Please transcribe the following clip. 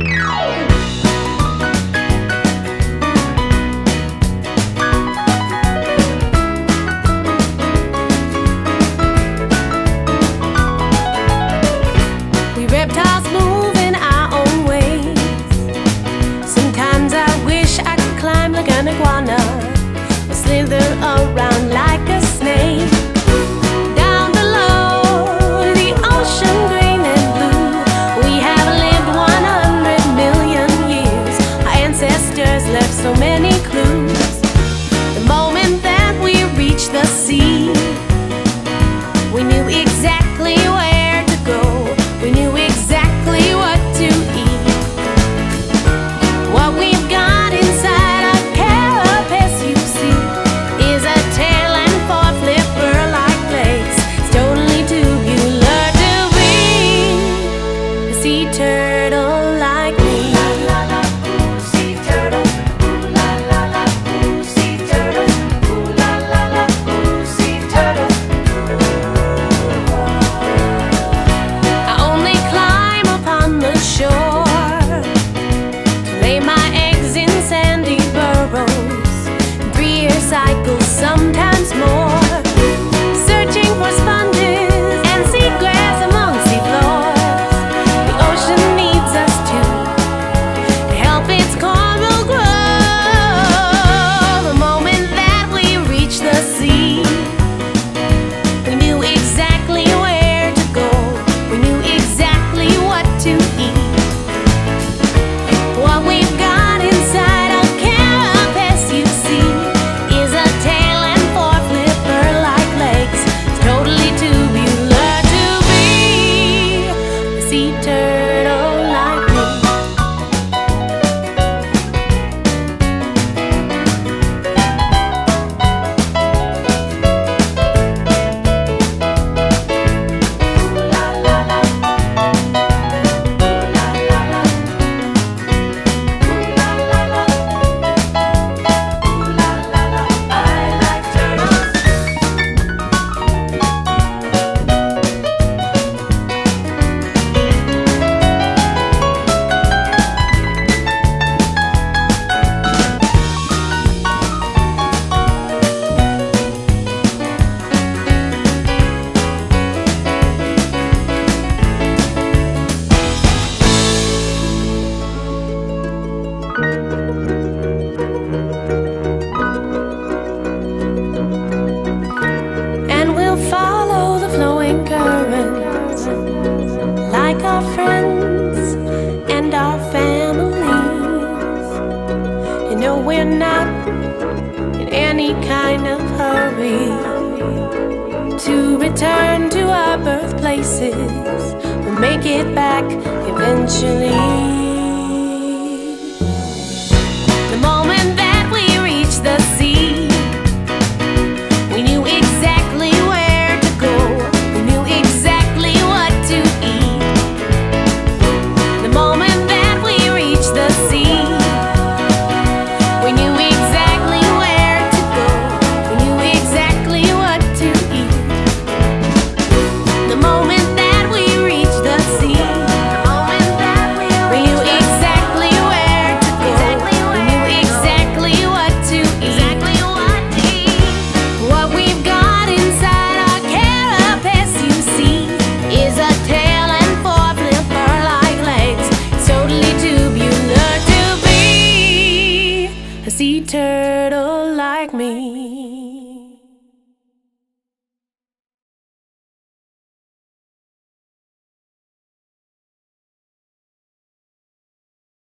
Yeah. exactly our friends and our families. You know, we're not in any kind of hurry to return to our birthplaces. We'll make it back eventually. turtle like me.